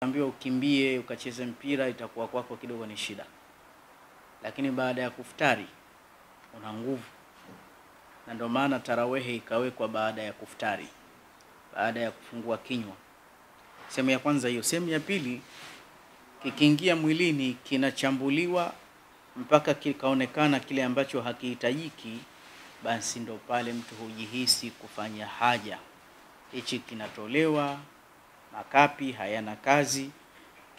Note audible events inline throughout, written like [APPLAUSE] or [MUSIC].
ambiwa ukimbie ukacheze mpira itakuwa kwako kidogo ni shida, lakini baada ya kuftari una nguvu, na ndio maana tarawehe ikawekwa baada ya kuftari, baada ya kufungua kinywa. Sehemu ya kwanza hiyo. Sehemu ya pili, kikiingia mwilini kinachambuliwa mpaka kikaonekana kile ambacho hakihitajiki, basi ndo pale mtu hujihisi kufanya haja. Hichi kinatolewa, makapi hayana kazi,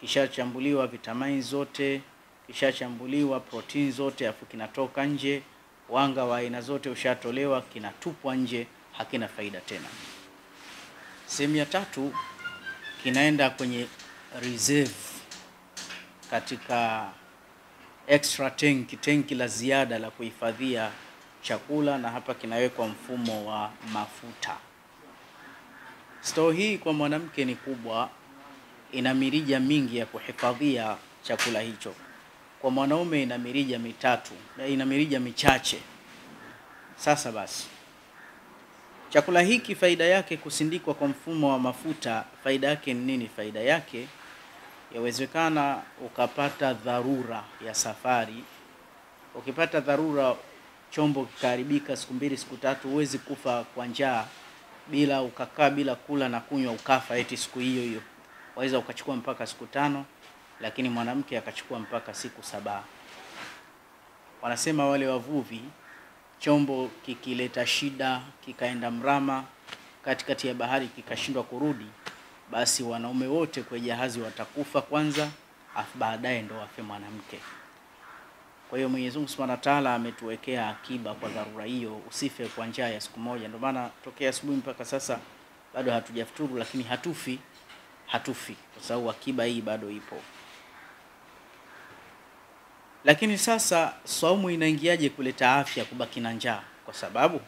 kishachambuliwa vitamini zote, kishachambuliwa protini zote, afu kinatoka nje, wanga wa aina zote ushatolewa, kinatupwa nje, hakina faida tena. Sehemu ya tatu, kinaenda kwenye reserve katika extra tank, tenki la ziada la kuhifadhia chakula, na hapa kinawekwa mfumo wa mafuta. Store hii kwa mwanamke ni kubwa, ina mirija mingi ya kuhifadhia chakula hicho. Kwa mwanaume ina mirija mitatu, ina mirija michache. Sasa basi, chakula hiki faida yake kusindikwa kwa mfumo wa mafuta, faida yake ni nini? Faida yake yawezekana ukapata dharura ya safari. Ukipata dharura, chombo kikaharibika siku mbili siku tatu, huwezi kufa kwa njaa bila ukakaa bila kula na kunywa ukafa eti siku hiyo hiyo. Waweza ukachukua mpaka siku tano, lakini mwanamke akachukua mpaka siku saba. Wanasema wale wavuvi, chombo kikileta shida kikaenda mrama katikati ya bahari kikashindwa kurudi, basi wanaume wote kwenye jahazi watakufa kwanza, afu baadaye ndo wafe mwanamke. Kwa hiyo Mwenyezi Mungu Subhanahu wa Ta'ala ametuwekea akiba kwa dharura hiyo, usife kwa njaa ya siku moja. Ndio maana tokea asubuhi mpaka sasa bado hatujafuturu, lakini hatufi, hatufi kwa sababu akiba hii bado ipo. Lakini sasa saumu inaingiaje kuleta afya, kubaki na njaa? Kwa sababu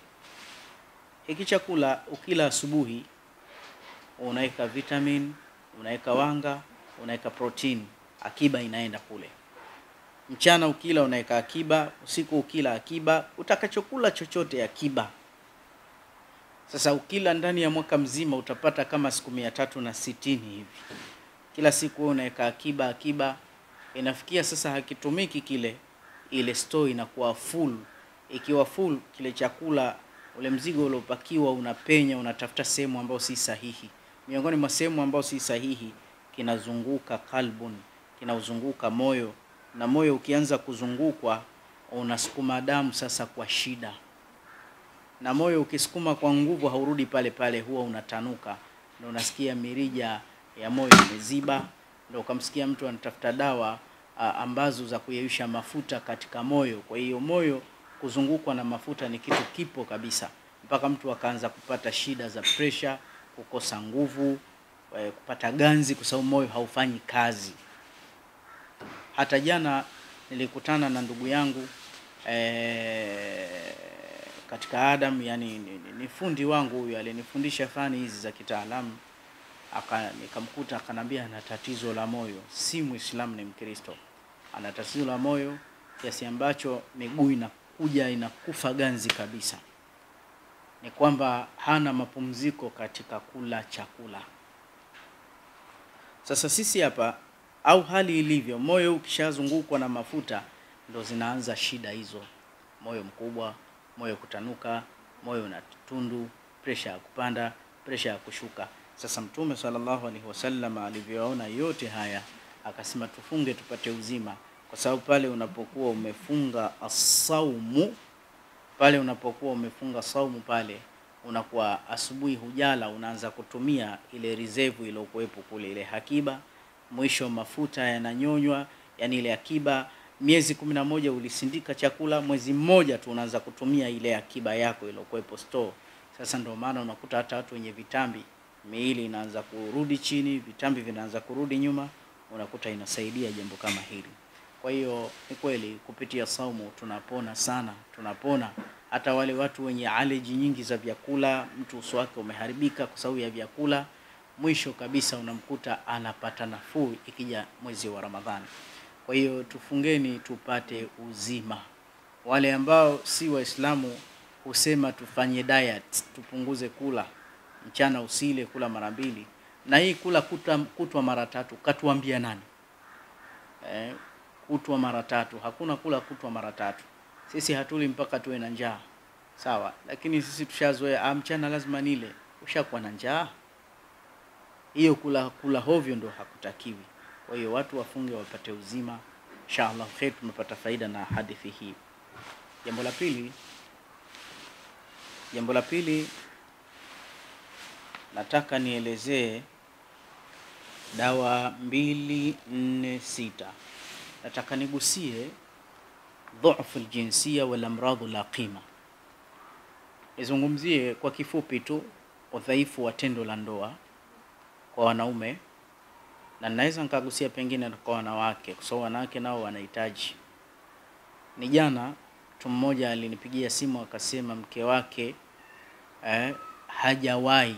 hiki chakula ukila asubuhi unaweka vitamin, unaweka wanga, unaweka protein, akiba inaenda kule mchana ukila unaweka akiba, usiku ukila akiba, utakachokula chochote akiba. Sasa ukila ndani ya mwaka mzima utapata kama siku mia tatu na sitini hivi, kila siku unaweka akiba akiba, inafikia sasa hakitumiki kile, ile store inakuwa full. Ikiwa full, kile chakula, ule mzigo uliopakiwa unapenya, unatafuta sehemu ambayo si sahihi. Miongoni mwa sehemu ambayo si sahihi, kinazunguka kalbun, kinauzunguka moyo na moyo ukianza kuzungukwa unasukuma damu sasa kwa shida, na moyo ukisukuma kwa nguvu haurudi pale pale, huwa unatanuka, ndio unasikia mirija ya moyo imeziba, ndio ukamsikia mtu anatafuta dawa a, ambazo za kuyeyusha mafuta katika moyo. Kwa hiyo moyo kuzungukwa na mafuta ni kitu kipo kabisa, mpaka mtu akaanza kupata shida za presha, kukosa nguvu, kupata ganzi, kwa sababu moyo haufanyi kazi. Hata jana nilikutana na ndugu yangu e, katika Adam, yani ni, fundi wangu huyu, alinifundisha fani hizi za kitaalamu. Aka nikamkuta akanambia ana tatizo la moyo, si Muislamu, ni Mkristo. Ana tatizo la moyo kiasi ambacho miguu inakuja inakufa ganzi kabisa. Ni kwamba hana mapumziko katika kula chakula. Sasa sisi hapa au hali ilivyo, moyo ukishazungukwa na mafuta ndo zinaanza shida hizo, moyo mkubwa, moyo kutanuka, moyo na tundu, presha ya kupanda, presha ya kushuka. Sasa Mtume sallallahu alaihi wasallam alivyoona yote haya akasema tufunge tupate uzima, kwa sababu pale unapokuwa umefunga asaumu, pale unapokuwa umefunga saumu, pale unakuwa asubuhi hujala, unaanza kutumia ile reserve iliyokuwepo kule, ile hakiba mwisho mafuta yananyonywa, yani ile akiba. Miezi kumi na moja ulisindika chakula, mwezi mmoja tu unaanza kutumia ile akiba yako iliyokuwepo store. Sasa ndio maana unakuta hata watu wenye vitambi, miili inaanza kurudi chini, vitambi vinaanza kurudi nyuma, unakuta inasaidia jambo kama hili. Kwa hiyo ni kweli kupitia saumu tunapona sana, tunapona. Hata wale watu wenye aleji nyingi za vyakula, mtu uso wake umeharibika kwa sababu ya vyakula mwisho kabisa unamkuta anapata nafuu ikija mwezi wa Ramadhani. Kwa hiyo tufungeni tupate uzima. Wale ambao si Waislamu husema tufanye diet, tupunguze kula mchana, usile kula mara mbili. na hii kula kutwa, kutwa mara tatu katuambia nani eh, kutwa mara tatu hakuna kula kutwa mara tatu sisi hatuli mpaka tuwe na njaa sawa lakini sisi tushazoea ah, mchana lazima nile ushakuwa na njaa hiyo kula kula hovyo ndo hakutakiwi. Kwa hiyo watu wafunge wapate uzima. Inshallah khair tumepata faida na hadithi hii. Jambo la pili jambo la pili nataka nielezee dawa mbili nne sita. Nataka nigusie dhufu ljinsia wal amradhu la qima. Nizungumzie kwa kifupi tu udhaifu wa tendo la ndoa kwa wanaume na naweza nikagusia pengine kwa wanawake kwa sababu wanawake nao wanahitaji ni jana mtu mmoja alinipigia simu akasema mke wake eh, hajawahi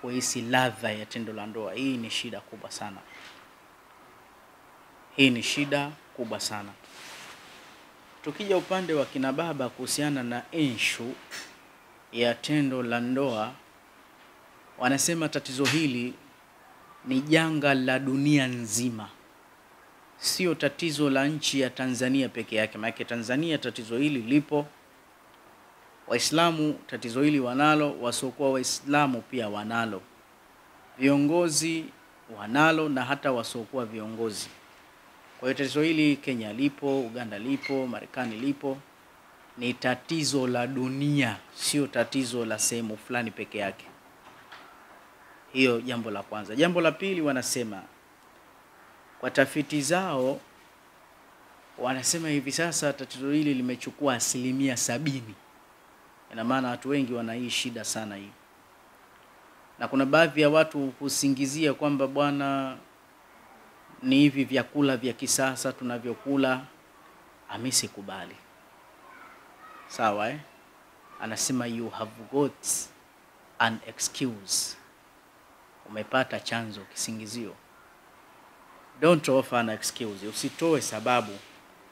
kuhisi ladha ya tendo la ndoa. Hii ni shida kubwa sana, hii ni shida kubwa sana. Tukija upande wa kina baba kuhusiana na enshu ya tendo la ndoa, wanasema tatizo hili ni janga la dunia nzima, sio tatizo la nchi ya Tanzania peke yake. Maana Tanzania tatizo hili lipo, Waislamu tatizo hili wanalo, wasiokuwa Waislamu pia wanalo, viongozi wanalo, na hata wasiokuwa viongozi. Kwa hiyo tatizo hili Kenya lipo, Uganda lipo, Marekani lipo. Ni tatizo la dunia, sio tatizo la sehemu fulani peke yake. Hiyo jambo la kwanza. Jambo la pili, wanasema kwa tafiti zao, wanasema hivi sasa tatizo hili limechukua asilimia sabini. Ina maana watu wengi wana hii shida sana hii, na kuna baadhi ya watu husingizia kwamba bwana, ni hivi vyakula vya kisasa tunavyokula. Amisi kubali, sawa eh? Anasema you have got an excuse, umepata chanzo kisingizio. Don't offer an excuse, usitoe sababu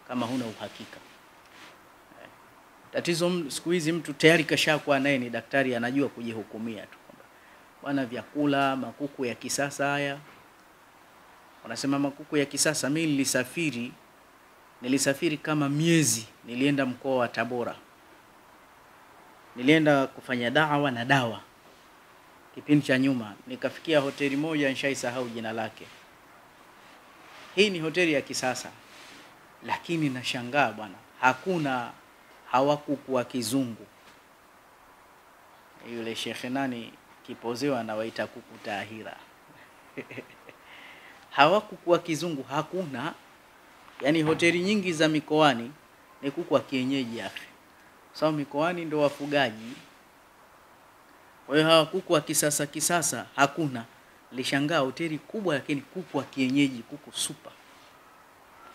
kama huna uhakika. Tatizo siku hizi mtu tayari kashakuwa naye ni daktari, anajua kujihukumia tu kwamba bwana, vyakula makuku ya kisasa haya. Wanasema makuku ya kisasa. Mimi nilisafiri, nilisafiri kama miezi, nilienda mkoa wa Tabora, nilienda kufanya dawa na dawa kipindi cha nyuma, nikafikia hoteli moja, nishaisahau jina lake. Hii ni hoteli ya kisasa, lakini nashangaa bwana, hakuna hawakukuwa kizungu. Yule shekhe nani kipozewa anawaita kuku taahira [LAUGHS] hawakukuwa kizungu hakuna. yani. hoteli nyingi za mikoani ni kuku wa kienyeji yake, sababu mikoani ndo wafugaji. Kwa hiyo hawa kuku wa kisasa kisasa hakuna. Lishangaa hoteli kubwa, lakini kuku wa kienyeji, kuku super.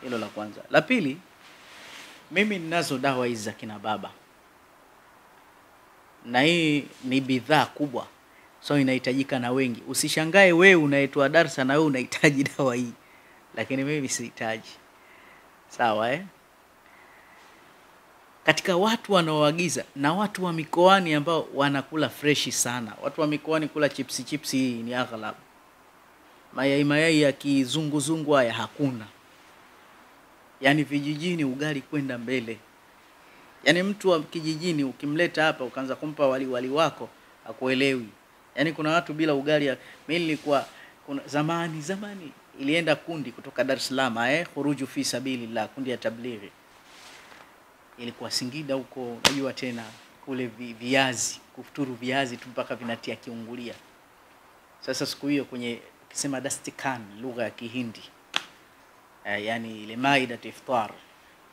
Hilo la kwanza. La pili, mimi ninazo dawa hizi za kina baba, na hii ni bidhaa kubwa, so inahitajika na wengi. Usishangae wewe unaitwa darsa na wewe unahitaji [LAUGHS] dawa hii, lakini mimi sihitaji. Sawa eh? Katika watu wanaoagiza na watu wa mikoani ambao wanakula freshi sana, watu wa mikoani kula chipsi chipsi ni aghlab. Mayai mayai ya kizunguzungu haya hakuna yaani vijijini ugali kwenda mbele. Yaani mtu wa kijijini ukimleta hapa ukaanza kumpa wali wali wako akuelewi. Yaani kuna watu bila ugali. ya- Mimi nilikuwa kuna zamani zamani ilienda kundi kutoka Dar es Salaam eh, khuruju fi sabilillah, kundi ya tablighi ilikuwa Singida huko, najua tena kule vi, viazi kufuturu viazi tu mpaka vinatia kiungulia. Sasa siku hiyo kwenye ukisema dastikan lugha ya Kihindi eh, yani ile maida iftar,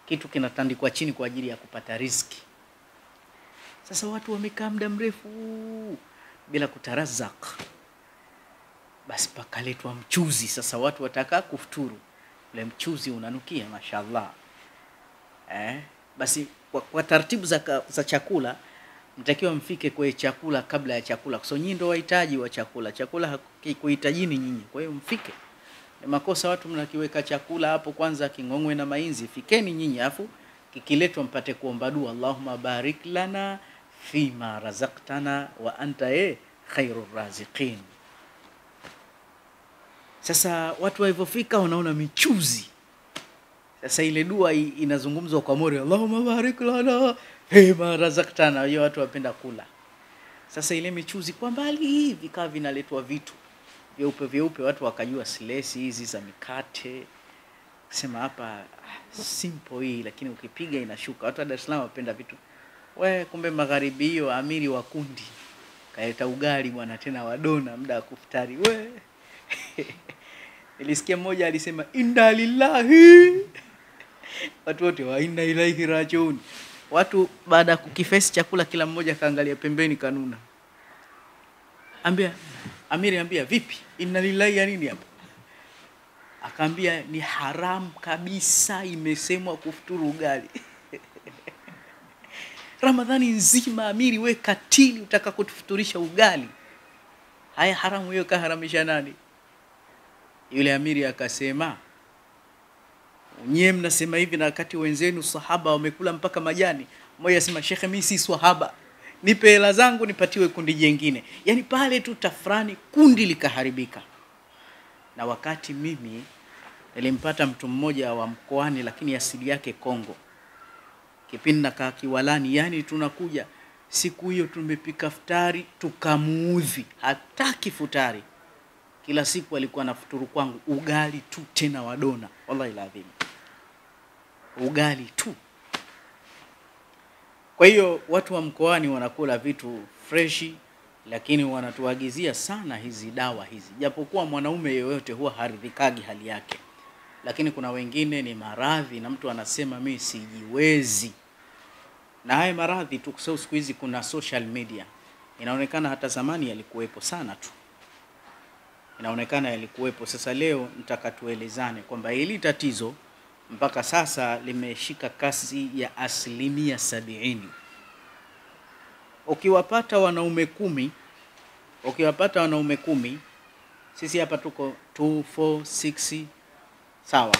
kitu kinatandikwa chini kwa ajili ya kupata riziki. Sasa watu wamekaa muda mrefu bila kutarazak, basi pakaletwa mchuzi. Sasa watu wataka kufuturu, ule mchuzi unanukia mashallah eh, basi kwa, kwa taratibu za, za chakula mtakiwa mfike kwe chakula kabla ya chakula, kwa sababu nyinyi ndio wahitaji wa chakula. Chakula hakikuhitajini nyinyi, kwa hiyo mfike. Ni makosa watu mnakiweka chakula hapo kwanza king'ongwe na mainzi. Fikeni nyinyi, afu kikiletwa mpate kuomba dua, Allahumma barik lana fi ma razaktana wa anta e khairu raziqin. Sasa watu walivyofika wanaona michuzi. Sasa ile dua inazungumzwa kwa mori, Allahumma barik lana fima razaqtana. Hiyo watu wapenda kula. Sasa ile michuzi kwa mbali vikawa vinaletwa vitu vyeupe vyeupe, watu wakajua silesi hizi za mikate, sema hapa ah, simple hii, lakini ukipiga inashuka. Watu wa Dar es Salaam wapenda vitu we, kumbe magharibi hiyo amiri wa kundi kaleta ugali bwana, tena wadona muda wa kufutari we [LAUGHS] nilisikia mmoja alisema inna lillahi, watu wote wa inna ilaihi rajiun. Watu baada ya kukifesi chakula, kila mmoja kaangalia pembeni, kanuna. Ambia amiri, ambia vipi, inna lillahi ya nini hapa? Akaambia ni haram kabisa, imesemwa kufuturu ugali [LAUGHS] Ramadhani nzima. Amiri, we katili, utaka kutufuturisha ugali? Haya, haramu hiyo kaharamisha nani? Yule amiri akasema, nyie mnasema hivi na wakati wenzenu sahaba wamekula mpaka majani. Mmoja asema, shekhe, mimi si swahaba, nipe hela zangu nipatiwe kundi jengine. Yaani pale tu tafrani, kundi likaharibika. Na wakati mimi nilimpata mtu mmoja wa mkoani, lakini asili yake Kongo, kipindi nakaa Kiwalani, yani tunakuja. Siku hiyo tumepika futari tukamuudhi, hataki futari. Kila siku alikuwa na futuru kwangu ugali tu, tena wadona, wallahi ladhim, ugali tu. Kwa hiyo watu wa mkoani wanakula vitu freshi, lakini wanatuagizia sana hizi dawa hizi, japokuwa mwanaume yeyote huwa haridhikagi hali yake, lakini kuna wengine ni maradhi na mtu anasema mi sijiwezi. Na haya maradhi tu, kwa sababu siku hizi kuna social media, inaonekana hata zamani yalikuwepo sana tu. Inaonekana yalikuwepo. Sasa leo nitaka tuelezane kwamba hili tatizo mpaka sasa limeshika kasi ya asilimia sabiini. Ukiwapata wanaume kumi, ukiwapata wanaume kumi, sisi hapa tuko 2 4 6 sawa,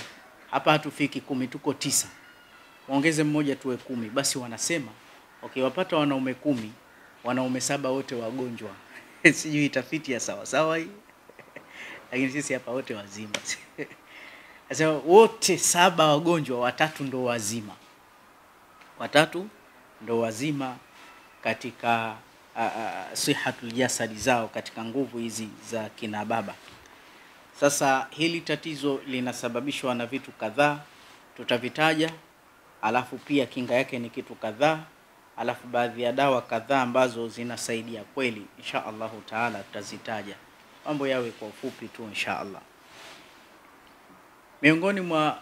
hapa hatufiki kumi, tuko tisa, waongeze mmoja tuwe kumi. Basi wanasema ukiwapata wanaume kumi, wanaume saba wote wagonjwa. [LAUGHS] Sijui tafiti ya sawasawa sawa hii [LAUGHS] lakini sisi hapa wote wazima. [LAUGHS] Sasa wote saba wagonjwa, watatu ndo wazima, watatu ndo wazima katika uh, uh, sihatul jasadi zao, katika nguvu hizi za kina baba. Sasa hili tatizo linasababishwa na vitu kadhaa, tutavitaja, alafu pia kinga yake ni kitu kadhaa, alafu baadhi ya dawa kadhaa ambazo zinasaidia kweli, insha Allahu taala tutazitaja mambo yawe kwa ufupi tu insha Allah. Miongoni mwa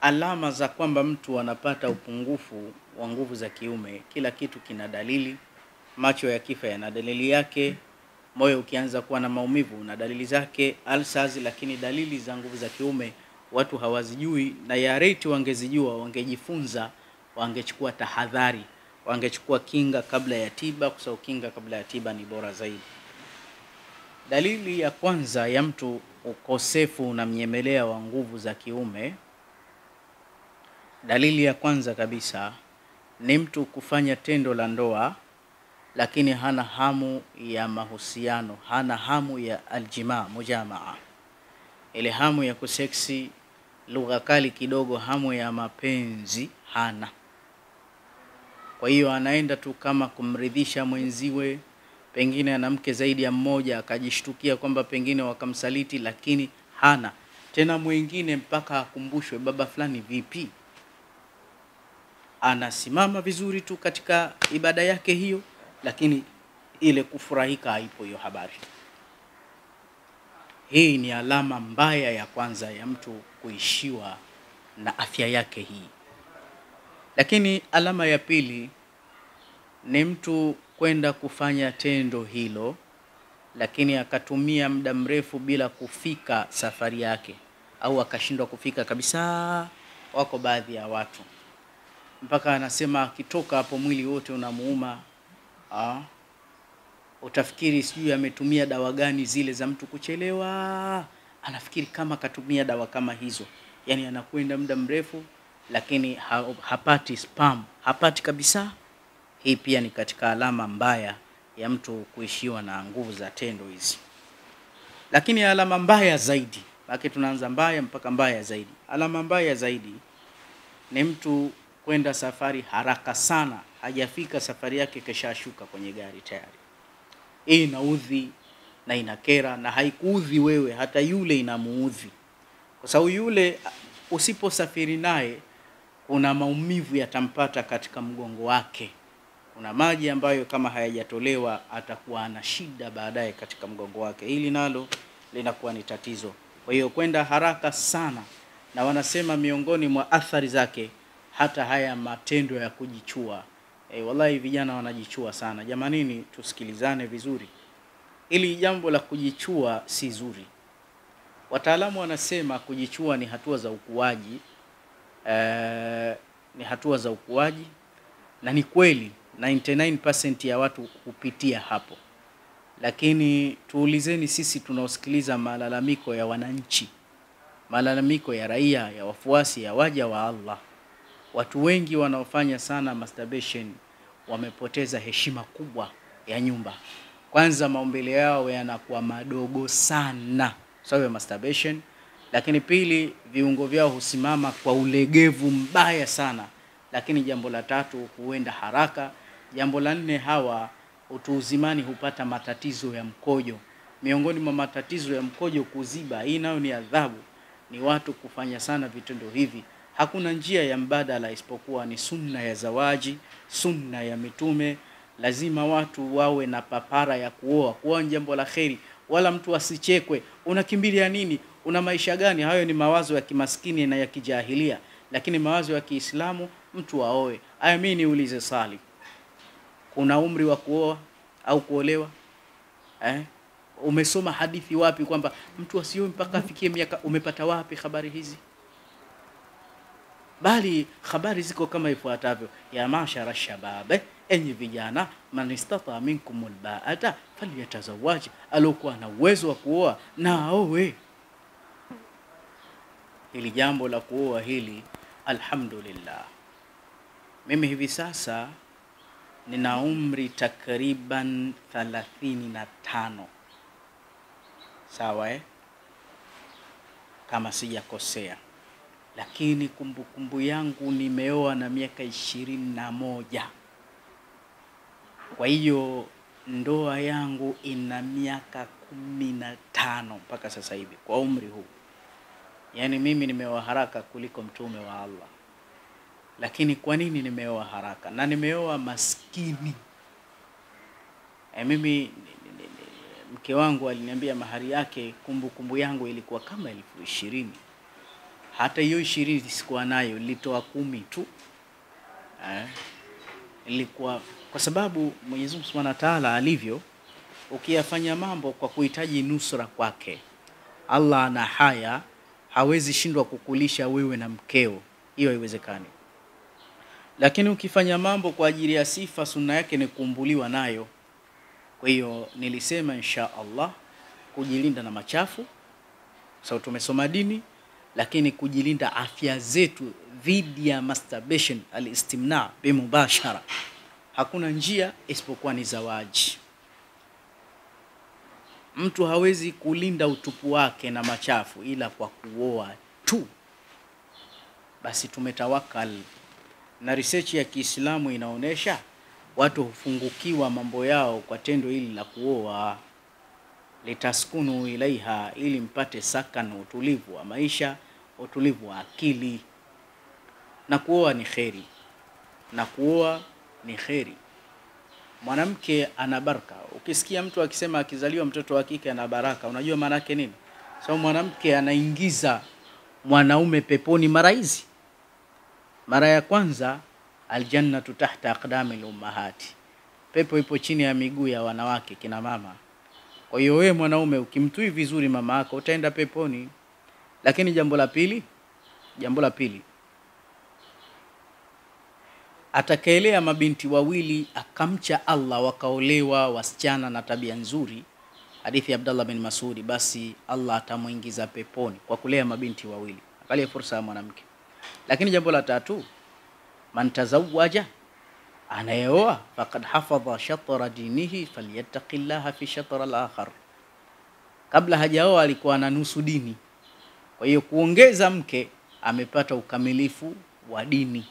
alama za kwamba mtu anapata upungufu wa nguvu za kiume, kila kitu kina dalili. Macho ya kifa yana dalili yake, moyo ukianza kuwa na maumivu na dalili zake, ulcers. Lakini dalili za nguvu za kiume watu hawazijui, na ya reti wangezijua, wangejifunza, wangechukua tahadhari, wangechukua kinga kabla ya tiba, kwa sababu kinga kabla ya tiba ni bora zaidi. Dalili ya kwanza ya mtu ukosefu na mnyemelea wa nguvu za kiume, dalili ya kwanza kabisa ni mtu kufanya tendo la ndoa, lakini hana hamu ya mahusiano, hana hamu ya aljimaa, mujamaa, ile hamu ya kuseksi, lugha kali kidogo, hamu ya mapenzi hana. Kwa hiyo anaenda tu kama kumridhisha mwenziwe pengine ana mke zaidi ya mmoja, akajishtukia kwamba pengine wakamsaliti, lakini hana tena mwingine mpaka akumbushwe, baba fulani vipi. Anasimama vizuri tu katika ibada yake hiyo, lakini ile kufurahika haipo hiyo habari. Hii ni alama mbaya ya kwanza ya mtu kuishiwa na afya yake hii. Lakini alama ya pili ni mtu kwenda kufanya tendo hilo, lakini akatumia muda mrefu bila kufika safari yake, au akashindwa kufika kabisa. Wako baadhi ya watu mpaka anasema akitoka hapo mwili wote unamuuma. Ah, utafikiri sijui ametumia dawa gani zile za mtu kuchelewa, anafikiri kama katumia dawa kama hizo, yani anakwenda muda mrefu, lakini ha, hapati spam, hapati kabisa. Hii pia ni katika alama mbaya ya mtu kuishiwa na nguvu za tendo hizi. lakini alama mbaya zaidi maake tunaanza mbaya mpaka mbaya zaidi. Alama mbaya zaidi ni mtu kwenda safari haraka sana hajafika safari yake keshashuka kwenye gari tayari. Hii inaudhi na inakera na haikuudhi wewe hata yule inamuudhi. Kwa sababu yule usiposafiri naye kuna maumivu yatampata katika mgongo wake kuna maji ambayo kama hayajatolewa atakuwa ana shida baadaye katika mgongo wake. Hili nalo linakuwa ni tatizo. Kwa hiyo kwenda haraka sana na wanasema miongoni mwa athari zake hata haya matendo ya kujichua. E, wallahi vijana wanajichua sana. Jamanini tusikilizane vizuri. Ili jambo la kujichua si zuri. Wataalamu wanasema kujichua ni hatua za ukuaji e, ni hatua za ukuaji na ni kweli 99% ya watu hupitia hapo. Lakini tuulizeni sisi tunaosikiliza malalamiko ya wananchi malalamiko ya raia ya wafuasi ya waja wa allah. Watu wengi wanaofanya sana masturbation wamepoteza heshima kubwa ya nyumba. Kwanza maumbile yao yanakuwa madogo sana sababu ya masturbation. Lakini pili viungo vyao husimama kwa ulegevu mbaya sana. Lakini jambo la tatu huenda haraka jambo la nne hawa utu uzimani hupata matatizo ya mkojo. Miongoni mwa matatizo ya mkojo kuziba hii nayo ni adhabu. Ni watu kufanya sana vitendo hivi. Hakuna njia ya mbadala isipokuwa ni sunna ya zawaji sunna ya mitume. Lazima watu wawe na papara ya kuoa kuoa ni jambo la kheri. Wala mtu asichekwe. Unakimbilia nini? Una maisha gani? Hayo ni mawazo ya kimaskini na ya kijahilia. Lakini mawazo ya kiislamu mtu aoe. Aya mimi niulize sali kuna umri wa kuoa au kuolewa? Eh? umesoma hadithi wapi kwamba mtu asioe mpaka afikie miaka umepata wapi habari hizi? Bali habari ziko kama ifuatavyo. Ya mashara shababe enyi vijana man istata minkum albaata falyatazawaj, aliokuwa na uwezo wa kuoa na aoe. hili jambo la kuoa hili alhamdulillah. Mimi hivi sasa nina umri takriban thalathini na tano. Sawa eh? kama sijakosea. Lakini kumbukumbu kumbu yangu nimeoa na miaka ishirini na moja. Kwa hiyo ndoa yangu ina miaka kumi na tano mpaka sasa hivi kwa umri huu. Yaani mimi nimeoa haraka kuliko mtume wa allah lakini kwa nini nimeoa haraka? Na nimeoa maskini. E, mimi mke wangu aliniambia mahari yake kumbukumbu kumbu yangu ilikuwa kama elfu ishirini. Hata hiyo ishirini sikuwa nayo nilitoa kumi tu. Eh, ilikuwa kwa sababu Mwenyezi Mungu Subhanahu wa Ta'ala alivyo, ukiyafanya mambo kwa kuhitaji nusra kwake, Allah ana haya, hawezi shindwa kukulisha wewe na mkeo, hiyo haiwezekani. Lakini ukifanya mambo kwa ajili ya sifa, sunna yake ni kuumbuliwa nayo. Kwa hiyo nilisema insha Allah kujilinda na machafu, sababu tumesoma dini, lakini kujilinda afya zetu dhidi ya masturbation, alistimna bimubashara hakuna njia isipokuwa ni zawaji. Mtu hawezi kulinda utupu wake na machafu ila kwa kuoa tu. Basi tumetawakal, na research ya Kiislamu inaonyesha watu hufungukiwa mambo yao kwa tendo hili la kuoa, litaskunu ilaiha, ili mpate sakan, utulivu wa maisha, utulivu wa akili. Na kuoa ni kheri, na kuoa ni kheri. Mwanamke ana baraka. Ukisikia mtu akisema akizaliwa mtoto wa kike ana baraka, unajua maana yake nini? Sababu mwanamke anaingiza mwanaume peponi mara hizi. Mara ya kwanza, aljannatu tahta aqdami lummahati, pepo ipo chini ya miguu ya wanawake kina mama. Kwa hiyo wewe mwanaume ukimtui vizuri mama yako utaenda peponi. Lakini jambo la pili, jambo la pili atakaelea mabinti wawili akamcha Allah wakaolewa wasichana na tabia nzuri, hadithi ya Abdallah bin Masudi, basi Allah atamwingiza peponi kwa kulea mabinti wawili. Angalia fursa ya mwanamke. Lakini jambo la tatu, man tazawaja, anayeoa faqad hafadha shatra dinihi falyattaqillaha fi shatra al-akhar, kabla hajaoa alikuwa na nusu dini. Kwa hiyo kuongeza mke amepata ukamilifu wa dini.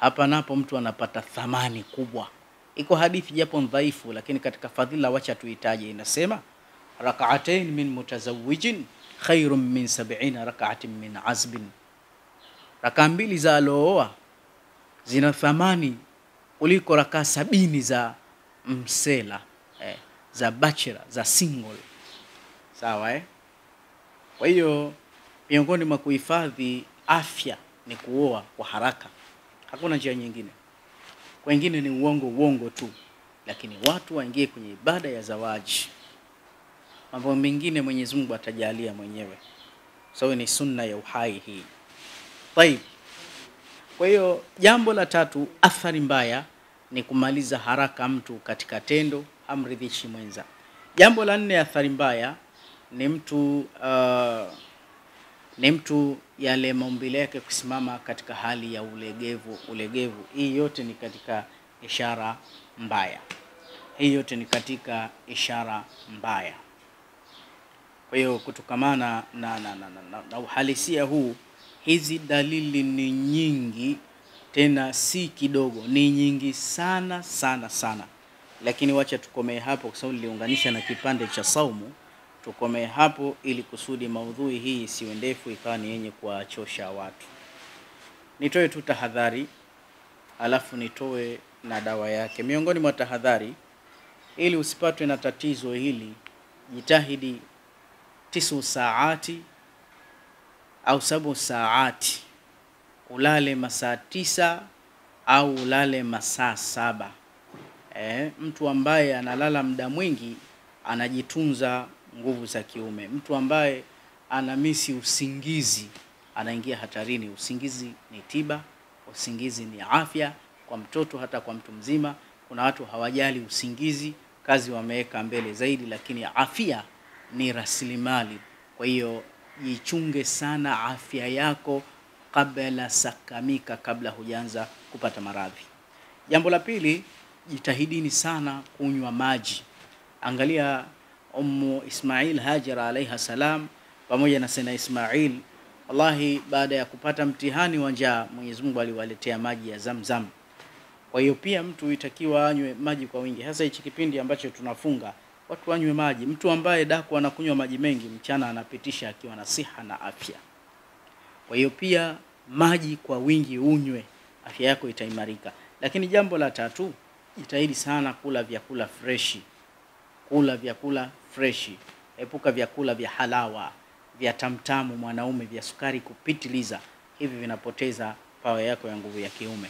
Hapa napo mtu anapata thamani kubwa. Iko hadithi japo dhaifu, lakini katika fadhila wacha tuitaje, inasema rak'atain min mutazawijin khairun min sab'ina rak'atin min azbin, raka mbili za alooa zina thamani kuliko rakaa sabini za msela eh, za bachelor za single. Sawa eh? Kwa hiyo miongoni mwa kuhifadhi afya ni kuoa kwa haraka, hakuna njia nyingine. Wengine ni uongo uongo tu, lakini watu waingie kwenye ibada ya zawaji. Mambo mengine Mwenyezi Mungu atajalia mwenyewe, sababu so, ni sunna ya uhai hii. Taib. Kwa hiyo jambo la tatu, athari mbaya ni kumaliza haraka mtu katika tendo, hamridhishi mwenza. Jambo la nne, athari mbaya ni mtu uh, ni mtu yale maumbile yake kusimama katika hali ya ulegevu ulegevu. Hii yote ni katika ishara mbaya, hii yote ni katika ishara mbaya. Kwa hiyo kutokamana na, na, na, na, na uhalisia huu, hizi dalili ni nyingi, tena si kidogo, ni nyingi sana sana sana, lakini wacha tukomee hapo, kwa sababu niliunganisha na kipande cha saumu tukomee hapo ili kusudi maudhui hii isiwe ndefu ikawa ni yenye kuwachosha watu. Nitoe tu tahadhari, alafu nitoe na dawa yake. Miongoni mwa tahadhari, ili usipatwe na tatizo hili, jitahidi tisu saati au sabu saati, ulale masaa tisa au ulale masaa saba. E, mtu ambaye analala muda mwingi anajitunza nguvu za kiume. Mtu ambaye anamisi usingizi anaingia hatarini. Usingizi ni tiba, usingizi ni afya kwa mtoto, hata kwa mtu mzima. Kuna watu hawajali usingizi, kazi wameweka mbele zaidi, lakini afya ni rasilimali. Kwa hiyo jichunge sana afya yako kabla sakamika, kabla hujaanza kupata maradhi. Jambo la pili, jitahidini sana kunywa maji. Angalia Ummu Ismail Hajara alaiha salam pamoja na Sena Ismail, wallahi, baada ya kupata mtihani wa njaa, Mwenyezi Mungu aliwaletea maji ya Zamzam. Kwa hiyo pia mtu itakiwa anywe maji kwa wingi, hasa hichi kipindi ambacho tunafunga, watu wanywe maji. Mtu ambaye daku anakunywa maji mengi mchana anapitisha akiwa na siha na afya. Kwa hiyo pia maji kwa wingi unywe, afya yako itaimarika. Lakini jambo la tatu, jitahidi sana kula vyakula freshi kula vyakula freshi, epuka vyakula vya halawa vya tamtamu mwanaume, vya sukari kupitiliza. Hivi vinapoteza pawa yako ya nguvu ya kiume.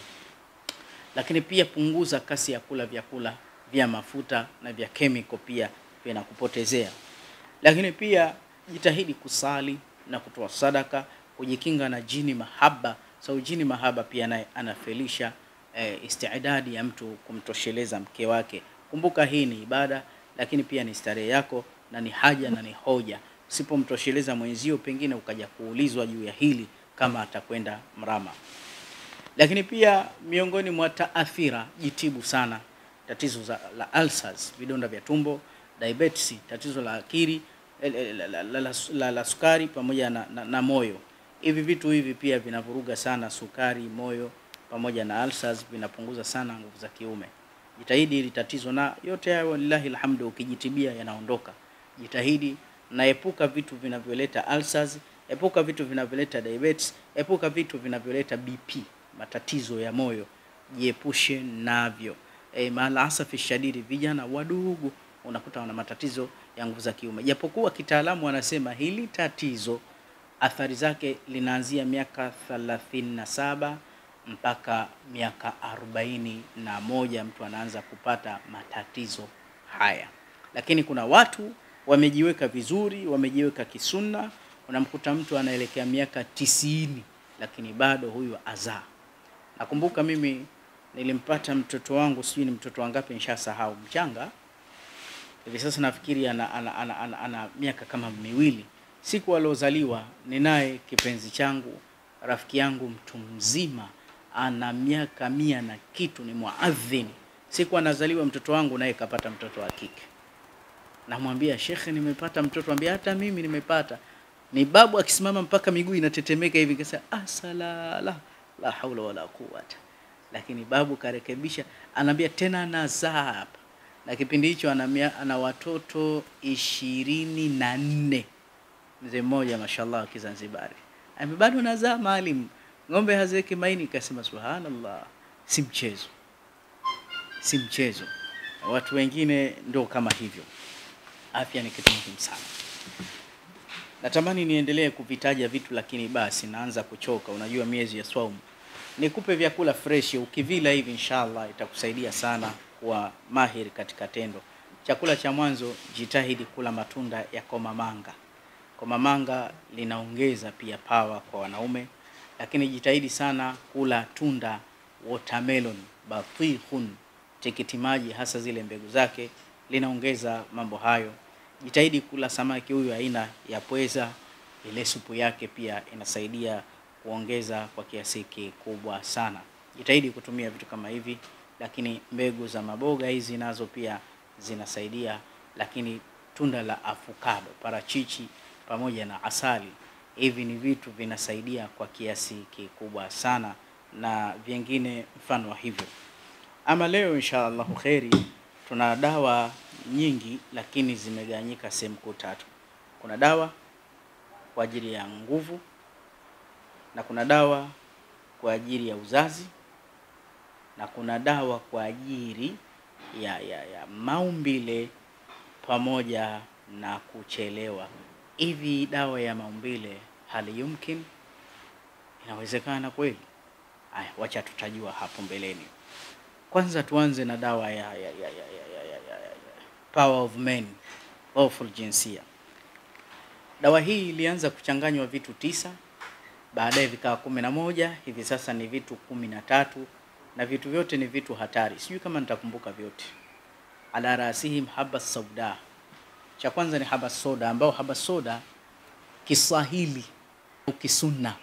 Lakini pia punguza kasi ya kula vyakula vya mafuta na vya kemiko, pia vinakupotezea. Lakini pia jitahidi kusali na kutoa sadaka, kujikinga na jini mahaba. So jini mahaba pia naye anafelisha e, istidadi ya mtu kumtosheleza mke wake. Kumbuka hii ni ibada lakini pia ni starehe yako na ni haja na ni hoja. Usipomtosheleza mwenzio, pengine ukaja kuulizwa juu ya hili kama atakwenda mrama. Lakini pia miongoni mwa taathira, jitibu sana tatizo za, la ulcers, vidonda vya tumbo, diabetes, tatizo la akili la, la, la, la, la, la, la sukari pamoja na, na, na moyo. Hivi vitu hivi pia vinavuruga sana sukari, moyo pamoja na ulcers, vinapunguza sana nguvu za kiume. Jitahidi ili tatizo na yote hayo, walillahi alhamdu, ukijitibia yanaondoka. Jitahidi na epuka vitu vinavyoleta ulcers, epuka vitu vinavyoleta diabetes, epuka vitu vinavyoleta BP, matatizo ya moyo, jiepushe navyo. E, maalasafi shadidi, vijana wadogo unakuta wana matatizo ya nguvu za kiume, japokuwa kitaalamu wanasema hili tatizo athari zake linaanzia miaka thelathini na saba mpaka miaka arobaini na moja mtu anaanza kupata matatizo haya, lakini kuna watu wamejiweka vizuri, wamejiweka kisunna. Unamkuta mtu anaelekea miaka tisini lakini bado huyu azaa. Nakumbuka mimi nilimpata mtoto wangu, sijui ni mtoto wangapi, nishasahau, mchanga hivi sasa, nafikiri ana, ana, ana, ana, ana miaka kama miwili. Siku aliozaliwa ninaye kipenzi changu, rafiki yangu, mtu mzima ana miaka mia na kitu, ni muadhin. Siku anazaliwa mtoto wangu, naye kapata mtoto wa kike. namwambia shekhe, nimepata mtoto, ambia hata mimi nimepata. Ni babu akisimama mpaka miguu inatetemeka hivi, kasa asala la la haula wala quwata. Lakini babu karekebisha, anaambia tena nazaa hapa, na kipindi hicho anamia, ana watoto ishirini na nne mzee mmoja mashallah wa Kizanzibari ame bado nazaa maalim, ng'ombe haziweki maini. Kasema subhanallah, si mchezo, si mchezo. Watu wengine ndo kama hivyo. Afya ni kitu muhimu sana. Natamani niendelee kuvitaja vitu, lakini basi naanza kuchoka. Unajua miezi ya swaumu, nikupe vyakula fresh, ukivila hivi inshallah itakusaidia sana kuwa mahiri katika tendo. Chakula cha mwanzo, jitahidi kula matunda ya komamanga. Komamanga linaongeza pia pawa kwa wanaume, lakini jitahidi sana kula tunda watermelon, batihun, tikiti maji, hasa zile mbegu zake, linaongeza mambo hayo. Jitahidi kula samaki huyu aina ya pweza, ile supu yake pia inasaidia kuongeza kwa kiasi kikubwa sana. Jitahidi kutumia vitu kama hivi, lakini mbegu za maboga hizi nazo pia zinasaidia, lakini tunda la avocado, parachichi pamoja na asali, hivi ni vitu vinasaidia kwa kiasi kikubwa sana, na vingine mfano wa hivyo. Ama leo insha Allahu kheri, tuna dawa nyingi, lakini zimegawanyika sehemu kuu tatu. Kuna dawa kwa ajili ya nguvu na kuna dawa kwa ajili ya uzazi na kuna dawa kwa ajili ya, ya, ya maumbile pamoja na kuchelewa. Hivi dawa ya maumbile hali yumkin inawezekana kweli? Aya, wacha tutajua hapo mbeleni. Kwanza tuanze na dawa ya, ya, ya, ya, ya, ya, ya, ya Power of Men, powerful jinsia. Dawa hii ilianza kuchanganywa vitu tisa baadaye vikawa kumi na moja, hivi sasa ni vitu kumi na tatu na vitu vyote ni vitu hatari. Sijui kama nitakumbuka vyote. Ala rasihim haba sauda, cha kwanza ni haba soda, ambao haba soda Kiswahili kisunna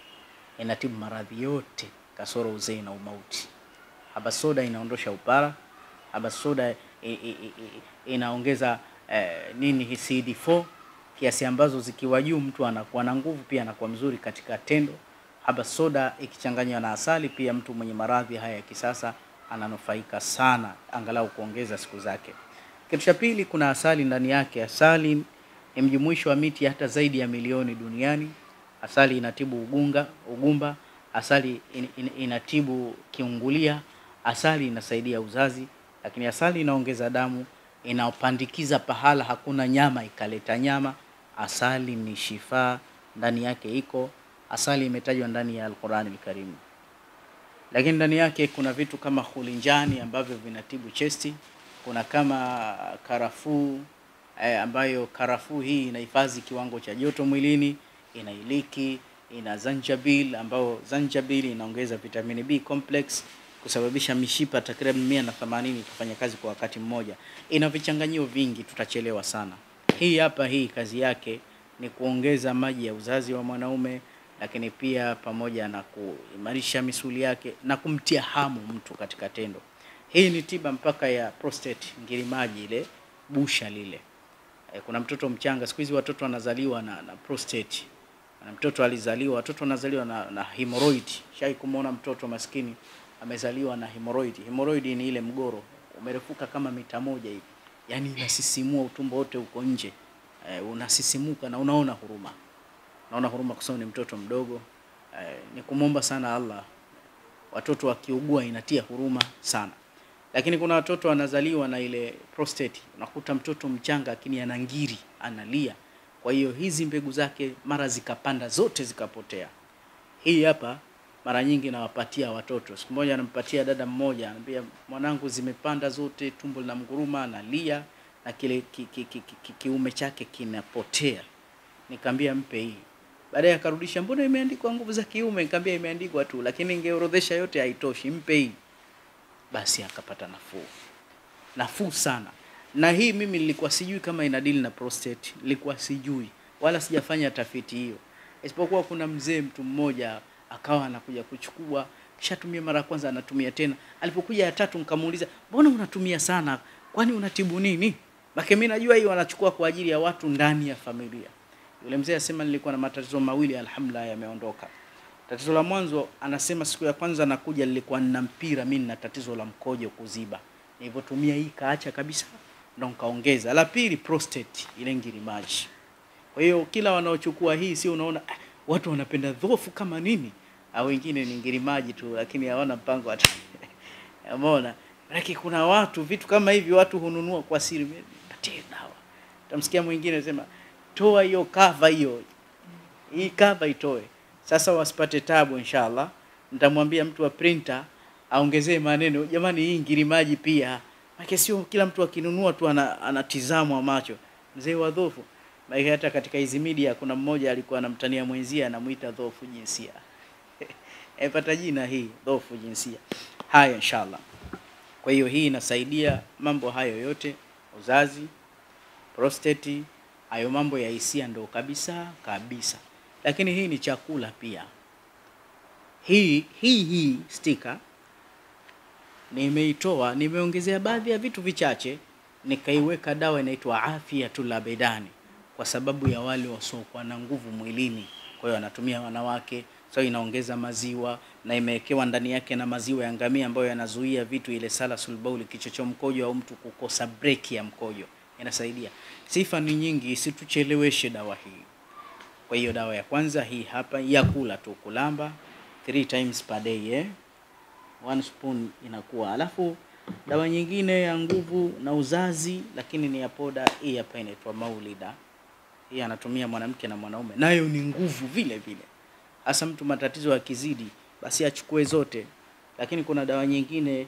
inatibu maradhi yote kasoro uzee na umauti. Haba soda inaondosha upara. Haba soda e, e, e, e, inaongeza eh, nini hii CD4 kiasi ambazo zikiwa juu mtu anakuwa na nguvu, pia anakuwa mzuri katika tendo. Haba soda ikichanganywa na asali, pia mtu mwenye maradhi haya ya kisasa ananufaika sana, angalau kuongeza siku zake. Kitu cha pili, kuna asali ndani yake. Asali ni mjumuisho wa miti hata zaidi ya milioni duniani. Asali inatibu ugunga, ugumba. Asali in, in, inatibu kiungulia. Asali inasaidia uzazi, lakini asali inaongeza damu, inaopandikiza pahala hakuna nyama ikaleta nyama. Asali ni shifaa, ndani yake iko asali. Imetajwa ndani ya Alqurani Alkarimu, lakini ndani yake kuna vitu kama hulinjani ambavyo vinatibu chesti. Kuna kama karafuu eh, ambayo karafuu hii inahifadhi kiwango cha joto mwilini, ina iliki, ina zanjabil, ambayo zanjabil inaongeza vitamini B complex kusababisha mishipa takriban mia na themanini kufanya kazi kwa wakati mmoja. Ina vichanganyio vingi, tutachelewa sana. Hii hapa, hii kazi yake ni kuongeza maji ya uzazi wa mwanaume, lakini pia pamoja na kuimarisha misuli yake na kumtia hamu mtu katika tendo. Hii ni tiba mpaka ya prostate, ngirimaji ile busha lile. E, kuna mtoto mchanga siku hizi watoto wanazaliwa na, na prostate. Na mtoto alizaliwa, watoto wanazaliwa na, na hemorrhoid. Shai kumwona mtoto maskini amezaliwa na hemorrhoid. Hemorrhoid ni ile mgoro umerefuka kama mita moja hivi, yaani inasisimua utumbo wote uko nje. E, unasisimuka na unaona huruma, unaona huruma kwa sababu ni mtoto mdogo. E, ni kumwomba sana Allah, watoto wakiugua inatia huruma sana. Lakini kuna watoto wanazaliwa na ile prostate, unakuta mtoto mchanga lakini ana ngiri analia. Kwa hiyo hizi mbegu zake mara zikapanda zote zikapotea. Hii hapa mara nyingi nawapatia watoto. Siku moja nampatia dada mmoja, anambia mwanangu, zimepanda zote, tumbo lina mguruma, analia na kile ki, ki, ki, ki, ki, kiume chake kinapotea. Nikamwambia mpe hii. Baadaye akarudisha, mbona imeandikwa nguvu za kiume? Nikamwambia imeandikwa tu, lakini ingeorodhesha yote haitoshi, mpe hii basi akapata nafuu nafuu sana. Na hii mimi nilikuwa sijui kama ina deal na prostate, nilikuwa sijui wala sijafanya tafiti hiyo, isipokuwa kuna mzee mtu mmoja akawa anakuja kuchukua, kisha tumia mara ya kwanza, anatumia tena. Alipokuja ya tatu, nikamuuliza mbona unatumia sana, kwani unatibu nini? Make mimi najua hii wanachukua kwa ajili ya watu ndani ya familia. Yule mzee asema nilikuwa na matatizo mawili, alhamdulillah yameondoka. Tatizo la mwanzo anasema siku ya kwanza nakuja nilikuwa nina mpira, mimi na tatizo la mkojo kuziba. Nilipotumia hii kaacha kabisa, ndo nikaongeza. La pili prostate, ile ngiri maji. Kwa hiyo kila wanaochukua hii si unaona ah, watu wanapenda dhofu kama nini, au wengine ni ngirimaji tu, lakini hawana mpango hata [LAUGHS] umeona. Lakini kuna watu vitu kama hivi watu hununua kwa siri, patie dawa. Tamsikia mwingine sema toa hiyo kava hiyo, hii kava itoe. Sasa wasipate tabu, inshallah nitamwambia mtu wa printer aongezee maneno, jamani, hii ngirimaji pia, maana sio kila mtu akinunua tu ana, anatizamwa macho. Mzee wa dhofu hata katika hizi media kuna mmoja alikuwa anamtania mwenzia, anamuita dhofu jinsia. Epata jina hii dhofu jinsia. Haya inshallah. Kwa hiyo hii inasaidia mambo hayo yote, uzazi, prostate, hayo mambo ya hisia ndo kabisa kabisa. Lakini hii ni chakula pia. Hii hii hii stika nimeitoa, nimeongezea baadhi ya vitu vichache, nikaiweka dawa inaitwa Afiyatul Abedani kwa sababu ya wale wasiokuwa na nguvu mwilini. Kwa hiyo wanatumia wanawake, so inaongeza maziwa na imewekewa ndani yake na maziwa ya ngamia ambayo yanazuia vitu ile salasul bauli, kichocho mkojo au mtu kukosa break ya mkojo, inasaidia. Sifa ni nyingi, isitucheleweshe dawa hii. Kwa hiyo dawa ya kwanza hii hapa ya kula tu, kulamba three times per day eh? one spoon inakuwa. Alafu dawa nyingine ya nguvu na uzazi, lakini ni ya poda. Hii hapa inaitwa Maulida. Hii anatumia mwanamke na mwanaume, nayo ni nguvu vile vile. Hasa mtu matatizo yakizidi, basi achukue zote. Lakini kuna dawa nyingine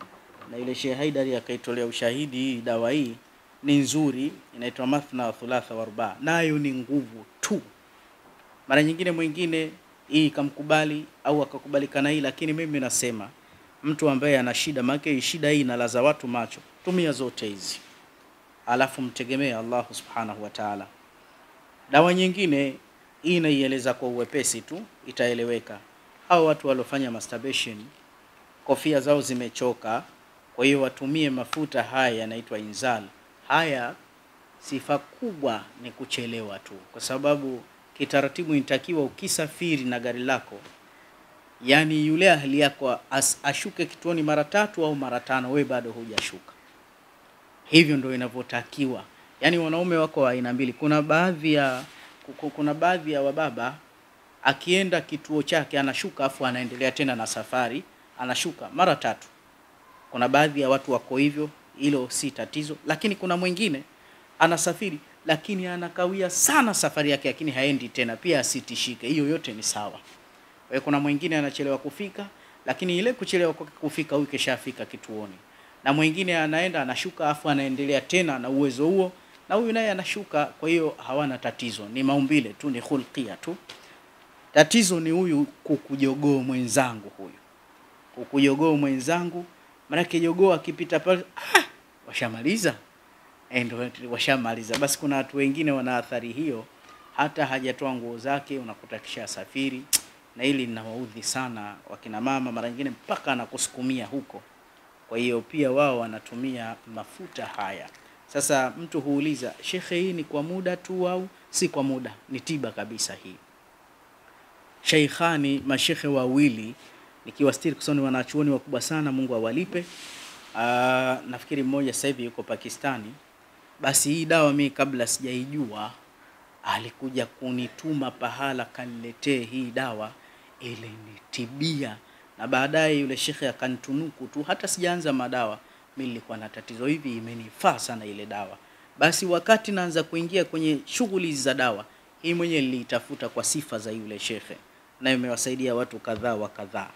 na ile Sheikh Haidari akaitolea ushahidi, hii dawa hii ni nzuri, inaitwa Mathna wa Thulatha wa Ruba, nayo ni nguvu tu. Mara nyingine mwingine hii ikamkubali au akakubalikana hii, lakini mimi nasema mtu ambaye ana shida, maana shida hii inalaza watu macho, tumia zote hizi, alafu mtegemee Allahu subhanahu wa ta'ala. Dawa nyingine hii inaieleza kwa uwepesi tu, itaeleweka. Hao watu waliofanya masturbation kofia zao zimechoka, kwa hiyo watumie mafuta haya yanaitwa Inzal. Haya sifa kubwa ni kuchelewa tu, kwa sababu kitaratibu inatakiwa ukisafiri na gari lako yani yule ahli yako as, ashuke kituoni mara tatu au mara tano, we bado hujashuka. Hivyo ndio inavyotakiwa. Yani wanaume wako wa aina mbili. Kuna baadhi ya kuna baadhi ya wababa akienda kituo chake anashuka, afu anaendelea tena na safari, anashuka mara tatu. Kuna baadhi ya watu wako hivyo, hilo si tatizo, lakini kuna mwingine anasafiri lakini anakawia sana safari yake, lakini haendi tena, pia asitishike. Hiyo yote ni sawa. Kwa kuna mwingine anachelewa kufika, lakini ile kuchelewa kwake kufika huyu keshafika kituoni, na mwingine anaenda anashuka, afu anaendelea tena na uwezo huo, na huyu naye anashuka. Kwa hiyo hawana tatizo, ni maumbile tu, ni hulkia tu. Tatizo ni huyu kukujogoo mwenzangu, huyu kukujogoo mwenzangu, maanake jogoo akipita pale, ah, washamaliza endo, ndio washamaliza. Basi kuna watu wengine wana athari hiyo, hata hajatoa nguo zake unakuta kisha safiri, na hili linawaudhi sana wakina mama, mara nyingine mpaka anakusukumia huko. Kwa hiyo pia wao wanatumia mafuta haya. Sasa mtu huuliza, shekhe, hii ni kwa muda tu au si kwa muda? Ni tiba kabisa hii. Sheikhani, mashekhe wawili nikiwa still kusoni, wanachuoni wakubwa sana, Mungu awalipe. Aa, nafikiri mmoja sasa hivi yuko Pakistani. Basi hii dawa mimi kabla sijaijua, alikuja kunituma pahala kaniletee hii dawa, ili ilinitibia na baadaye yule shekhe akanitunuku tu, hata sijaanza madawa mimi nilikuwa na tatizo hivi, imenifaa sana ile dawa. Basi wakati naanza kuingia kwenye shughuli za dawa, hii mwenyewe niliitafuta kwa sifa za yule shekhe, na imewasaidia watu kadhaa wa kadhaa.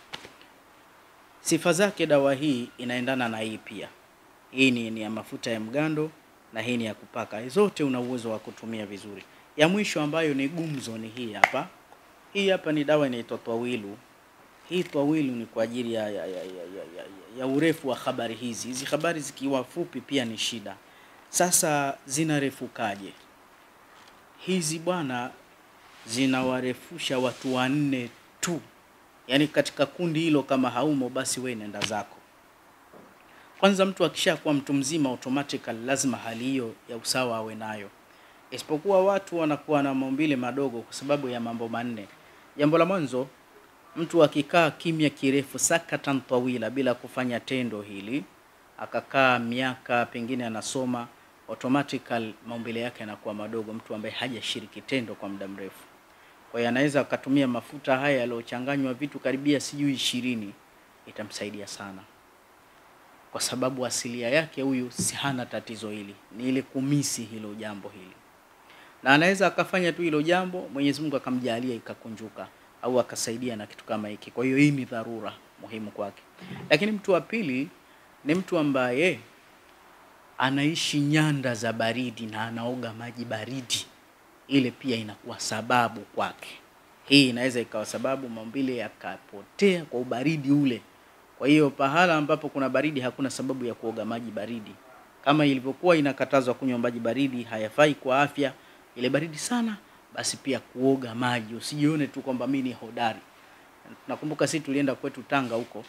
Sifa zake dawa hii inaendana na hii pia. Hii ni, ni ya mafuta ya mgando na hii ni ya kupaka. Zote una uwezo wa kutumia vizuri. Ya mwisho ambayo ni gumzo ni hii hapa. Hii hapa ni dawa inaitwa Twawilu. Hii Twawilu ni kwa ajili ya, ya, ya, ya, ya, ya, ya urefu wa habari hizi. Hizi habari zikiwa fupi pia ni shida. Sasa zinarefukaje? Hizi bwana zinawarefusha watu wanne tu yaani katika kundi hilo kama haumo basi we nenda zako. kwanza mtu akishakuwa mtu mzima automatically lazima hali hiyo ya usawa awe nayo isipokuwa watu wanakuwa na maumbile madogo kwa sababu ya mambo manne jambo la mwanzo mtu akikaa kimya kirefu sakatan tawila bila kufanya tendo hili akakaa miaka pengine anasoma automatical maumbile yake yanakuwa madogo mtu ambaye hajashiriki tendo kwa muda mrefu. Kwa hiyo anaweza akatumia mafuta haya yaliyochanganywa vitu karibia sijui ishirini itamsaidia sana. Kwa sababu asilia yake huyu si hana tatizo hili ni ile kumisi hilo jambo hili. Na anaweza akafanya tu hilo jambo mwenyezi mungu akamjalia ikakunjuka au akasaidia na kitu kama hiki. Kwa hiyo hii ni dharura muhimu kwake. Lakini mtu wa pili ni mtu ambaye anaishi nyanda za baridi na anaoga maji baridi. Ile pia inakuwa sababu kwake. Hii inaweza ikawa sababu maumbile yakapotea kwa ubaridi ule. Kwa hiyo pahala ambapo kuna baridi hakuna sababu ya kuoga maji baridi. Kama ilivyokuwa inakatazwa kunywa maji baridi hayafai kwa afya. Ile baridi sana basi pia kuoga maji. Usijione tu kwamba mi ni hodari. Nakumbuka sisi tulienda kwetu tanga huko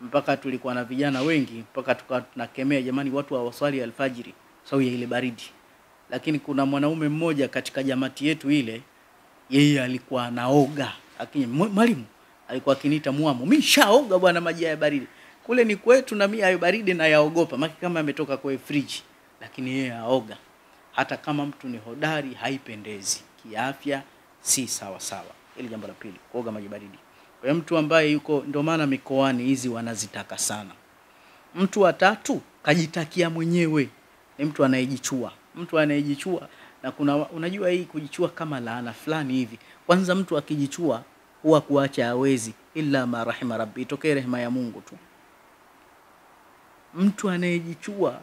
mpaka tulikuwa na vijana wengi mpaka tukawa tunakemea jamani watu hawaswali alfajiri sababu ya ile baridi. Lakini kuna mwanaume mmoja katika jamati yetu ile yeye alikuwa anaoga. Lakini mwalimu alikuwa akiniita mwamo mi shaoga bwana maji ya baridi. Kule ni kwetu na mi hayo baridi nayaogopa. Maki kama ametoka kwa friji lakini yeye aoga hata kama mtu ni hodari haipendezi kiafya si sawa sawa. Ili jambo la pili kuoga maji baridi. Kwa hiyo mtu ambaye yuko ndio maana mikoani hizi wanazitaka sana. Mtu wa tatu kajitakia mwenyewe. Ni mtu anayejichua. Mtu anayejichua na kuna unajua hii kujichua kama laana fulani hivi. Kwanza mtu akijichua huwa kuacha hawezi illa ma rahima rabbi. Itokee rehema ya mungu tu. Mtu anayejichua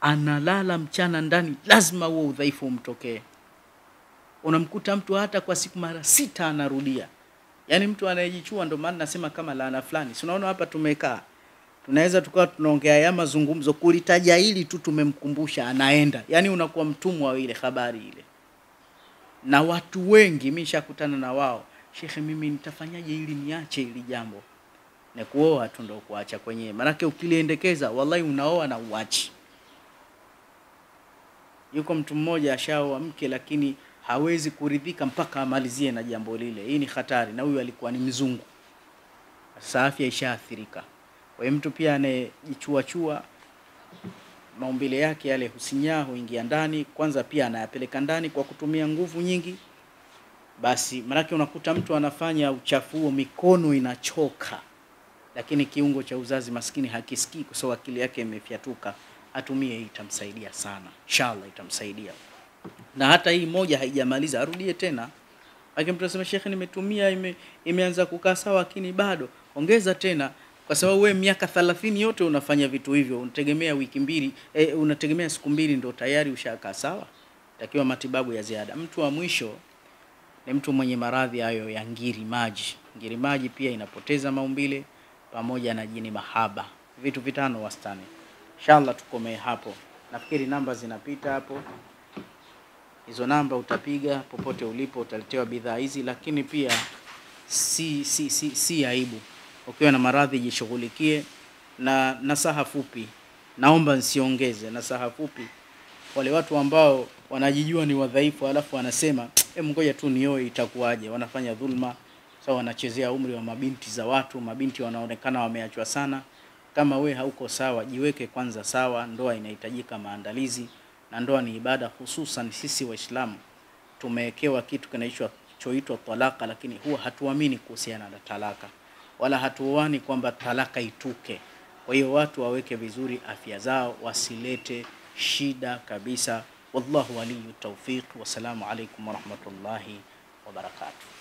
analala mchana ndani lazima huo udhaifu umtokee unamkuta mtu hata kwa siku mara sita anarudia. Yaani mtu anayejichua ndo maana nasema kama laana fulani. Si unaona hapa tumekaa? Tunaweza tukawa tunaongea ya mazungumzo kulitaja hili tu tumemkumbusha anaenda. Yaani unakuwa mtumwa wa ile habari ile. Na watu wengi mimi nishakutana na wao shekhe mimi nitafanyaje ili niache ili jambo? Ni kuoa tu ndo kuacha kwenyewe. Maanake ukiliendekeza wallahi unaoa na uachi. Yuko mtu mmoja ashaoa mke lakini hawezi kuridhika mpaka amalizie na jambo lile. Hii ni hatari na huyu alikuwa ni mzungu. Sasa afya ishaathirika. Kwa hiyo mtu pia anayejichuachua maumbile yake yale husinyaa huingia ndani kwanza pia anayapeleka ndani kwa kutumia nguvu nyingi. Basi maanake unakuta mtu anafanya uchafu huo mikono inachoka. Lakini kiungo cha uzazi maskini hakisikii kwa sababu akili yake imefyatuka. Atumie itamsaidia sana. Inshallah itamsaidia na hata hii moja haijamaliza arudie tena. Anasema shekhe nimetumia ime, imeanza kukaa sawa lakini bado. Ongeza tena kwa sababu we miaka thalathini yote unafanya vitu hivyo unategemea wiki mbili eh, unategemea siku mbili ndo tayari ushakaa sawa. Takiwa matibabu ya ziada. Mtu wa mwisho ni mtu mwenye maradhi hayo ya ngiri maji ngiri maji pia inapoteza maumbile pamoja na jini mahaba. Vitu vitano wastani. Inshallah tukomee hapo. Nafikiri namba zinapita hapo hizo namba utapiga popote ulipo utaletewa bidhaa hizi lakini pia si si si, si aibu. Ukiwa na maradhi jishughulikie na nasaha fupi. Naomba nsiongeze nasaha fupi. Wale watu ambao wanajijua ni wadhaifu alafu wanasema hebu ngoja tu nioe itakuwaje? Wanafanya dhulma. So wanachezea umri wa mabinti za watu mabinti wanaonekana wameachwa sana. Kama we hauko sawa jiweke kwanza sawa ndoa inahitajika maandalizi na ndoa ni ibada hususan sisi waislamu tumewekewa kitu kinachoitwa talaka lakini huwa hatuamini kuhusiana na talaka. Wala hatuwani kwamba talaka ituke. Kwa hiyo watu waweke vizuri afya zao wasilete shida kabisa. Wallahu waliyu taufiq wassalamu alaikum warahmatullahi wabarakatuh